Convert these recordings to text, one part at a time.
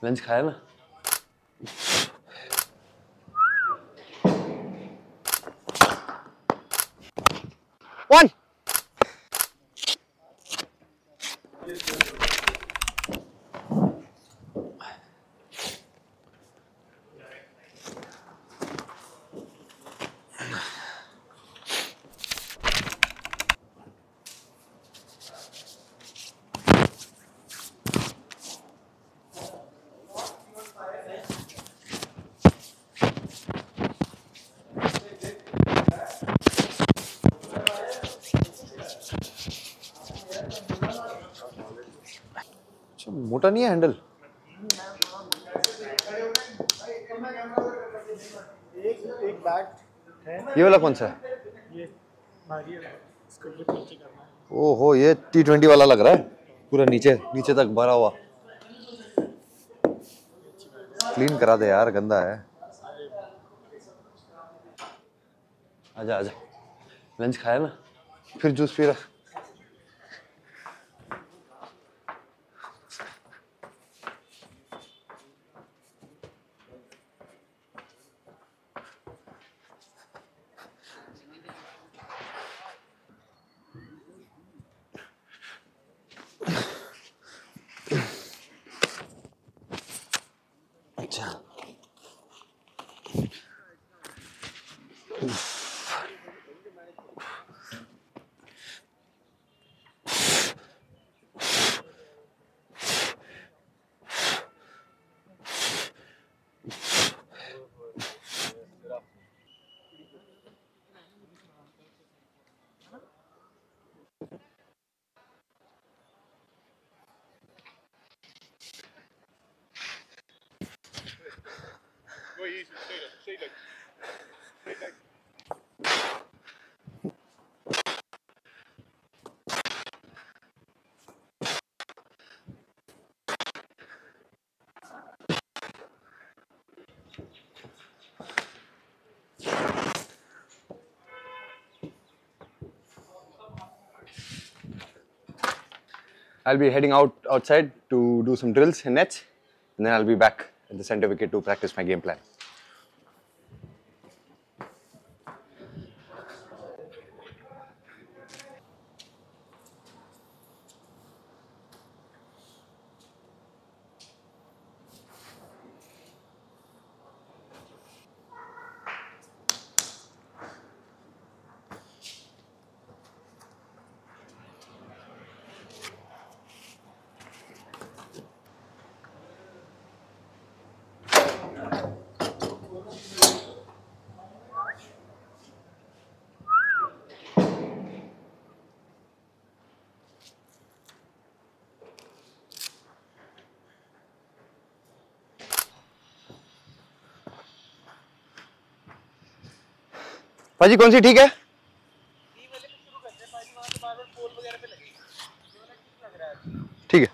Vänskräme. One! मोटा नहीं है हैंडल? एक एक बैग है। ये वाला कौन सा है? ये ओहो ये टी ट्वेंटी वाला लग रहा है? पूरा नीचे नीचे तक भरा हुआ। क्लीन करा दे यार गंदा है। आजा आजा। लंच खाया ना? फिर जूस पी रहा। out. I'll be heading out outside to do some drills in nets, and then I'll be back at the center wicket to practice my game plan. भाजी कौन सी ठीक है? ठीक है।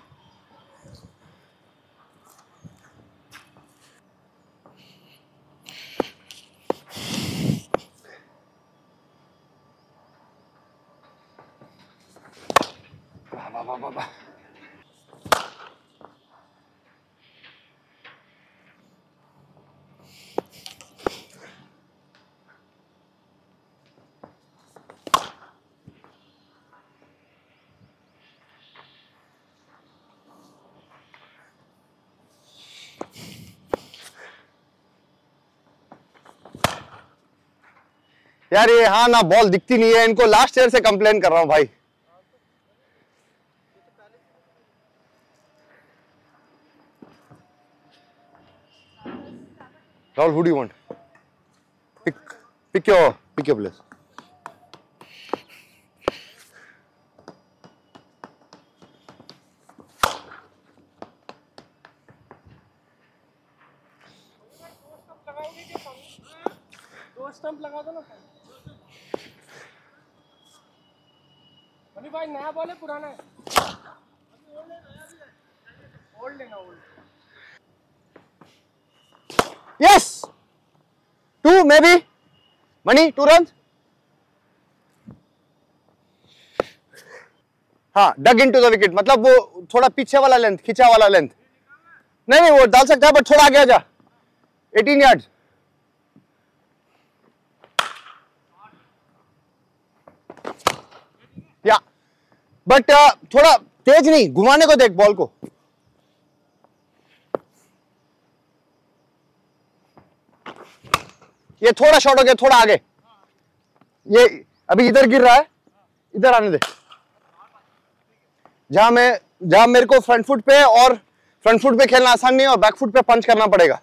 वाह, वाह, वाह, वाह, यार, ये हाँ ना बॉल दिखती नहीं है। इनको लास्ट ईयर से कंप्लेन कर रहा हूँ भाई। Rahul would you want pick pick your pick your place है। लेना old Yes. Two, maybe. Money two हाँ dug in to the wicket मतलब वो थोड़ा पीछे वाला लेंथ खींचा वाला लेंथ नहीं नहीं, वो डाल सकता है बट थोड़ा आगे आ जा। 18 यार्ड या। बट थोड़ा तेज नहीं, घुमाने को देख बॉल को। ये थोड़ा शॉर्ट हो गया, थोड़ा आगे। ये अभी इधर गिर रहा है, इधर आने दे। जहाँ मैं, जहाँ मेरे को फ्रंट फुट पे और फ्रंट फुट पे खेलना आसान नहीं है और बैक फुट पे पंच करना पड़ेगा।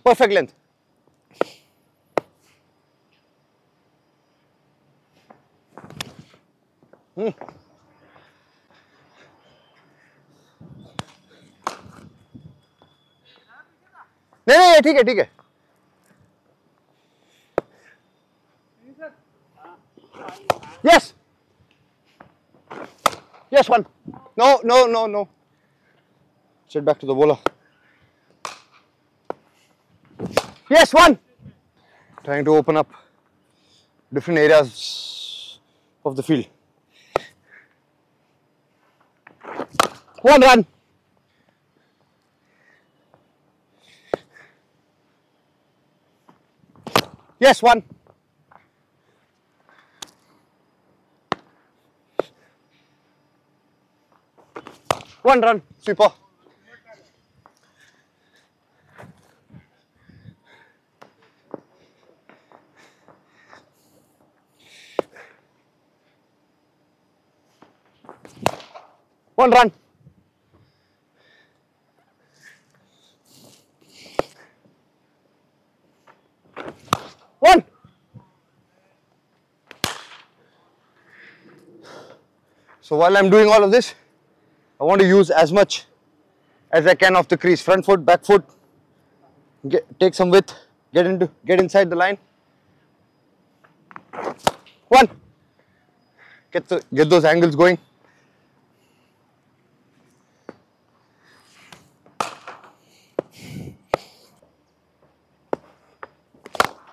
या परफेक्ट लेंथ नहीं नहीं ये ठीक है ठीक है Yes. Yes, one. No, no, no, no. Sit back to the bowler. Yes, one. Trying to open up different areas of the field. One run. Yes, one. One run, super. One run. One. So while I'm doing all of this, I want to use as much as I can of the crease. Front foot, back foot. Get, take some width. Get into, get inside the line. One. Get the, get those angles going.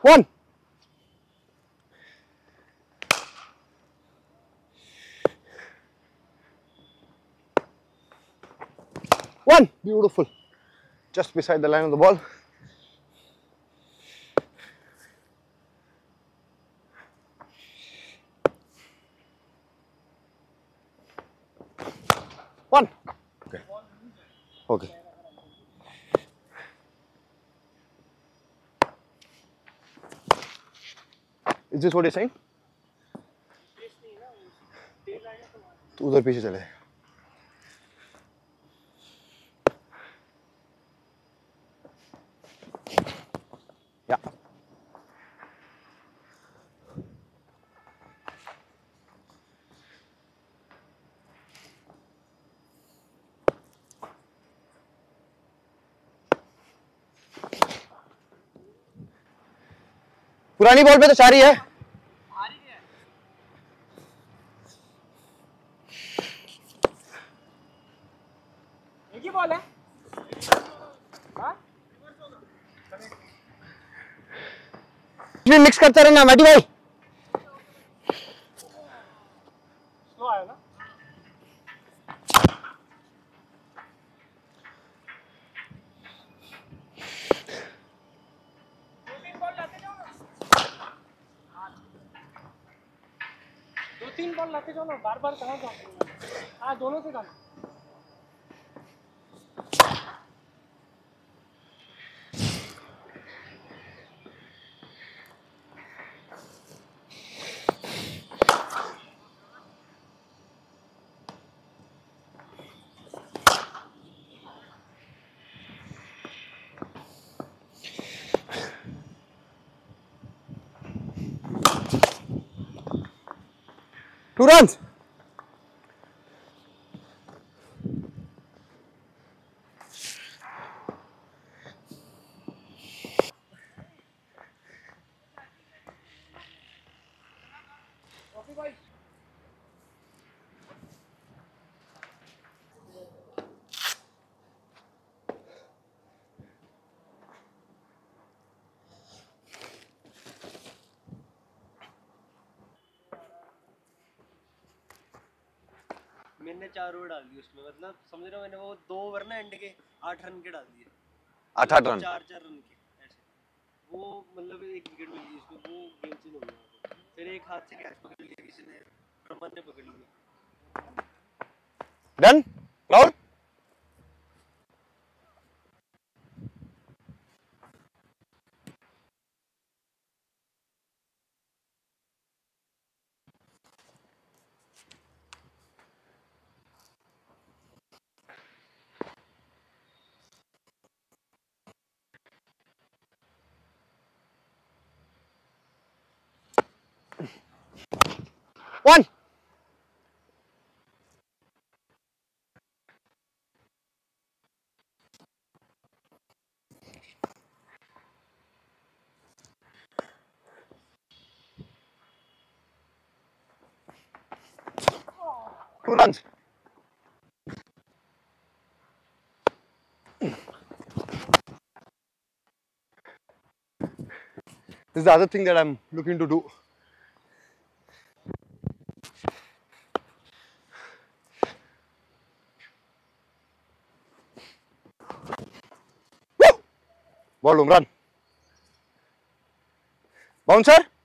One. One. Beautiful. Just beside the line of the ball. One. Okay. Okay. Is this what you're saying? तो उधर पीछे चले। या। पुरानी ball पे तो सारी ही। Ball है? इसमें मिक्स करते रहना मैटी भाई। स्लो आया ना। दो तीन बॉल लाते जाओ ना बार बार कहाँ जाओ हाँ? दोनों से डालो Durant! मैंने चार ओवर डाल दिए उसमें मतलब समझ रहे हो मैंने वो दो ओवर ना एंड के आठ रन के डाल दिए। आठ आठ रन चार चार रन के ऐसे। वो मतलब एक विकेट मिल उसमें वो गेम चेंज हो गया फिर एक हाथ से कैच पकड़ लिया किसी ने प्रमद ने पकड़ लिया। Done Rahul One. Two runs. This is the other thing that I'm looking to do. Volume run. Bouncer.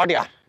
Hot यार